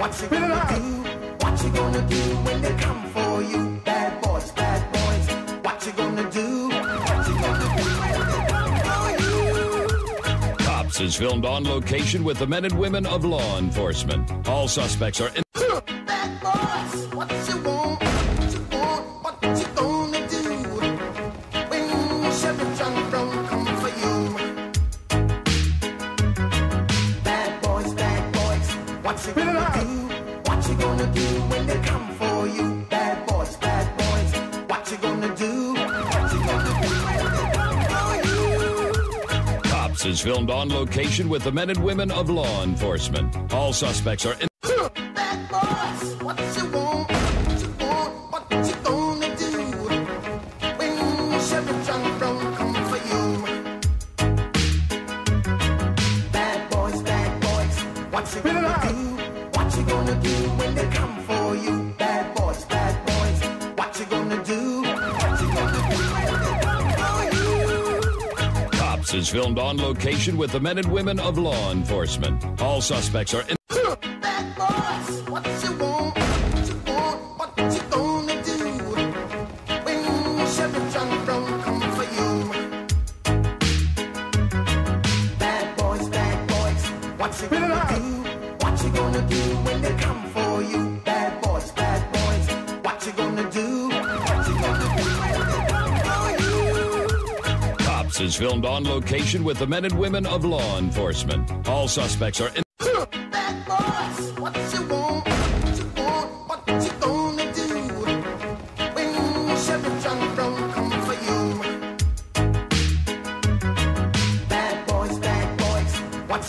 you gonna do? What you gonna do when they come for you? Bad boys, bad boys. What you gonna do? What you gonna do when they come for you? Cops is filmed on location with the men and women of law enforcement. All suspects are in. Bad boys, what you want? What you gonna do? What you gonna do when they come for you? Bad boys, bad boys, what you gonna do? What you gonna do when they come for you? Cops is filmed on location with the men and women of law enforcement. All suspects are in. Bad boys, what you want? Is filmed on location with the men and women of law enforcement. All suspects are in. What you want? What you want? What you gonna do when Sheriff John Brown come Cops is filmed on location with the men and women of law enforcement. All suspects are in. Bad boys, bad boys, what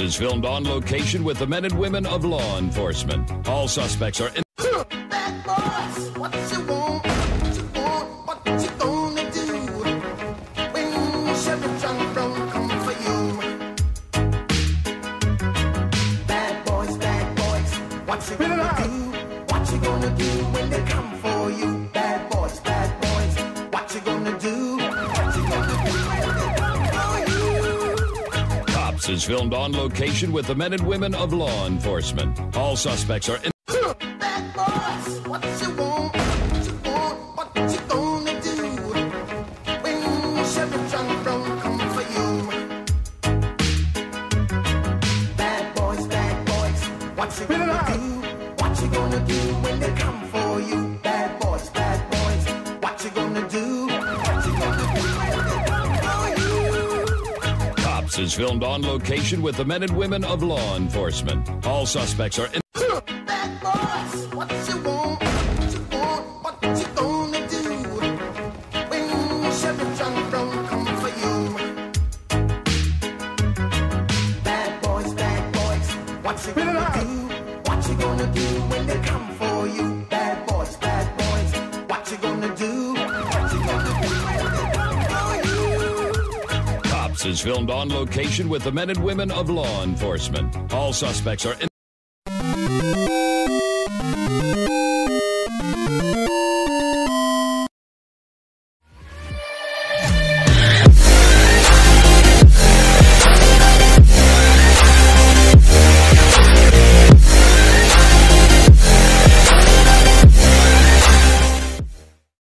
Is filmed on location with the men and women of law enforcement. All suspects are in. Bad boys, bad boys, what is filmed on location with the men and women of law enforcement. All suspects are is filmed on location with the men and women of law enforcement. All suspects are in. Bad boys, what you want? What you? What you gonna do when Sheriff John Brown come for you? Bad boys, bad boys, what you gonna do? What you gonna do when they come for you? Bad boys, bad boys, what you gonna do? Is filmed on location with the men and women of law enforcement. All suspects are.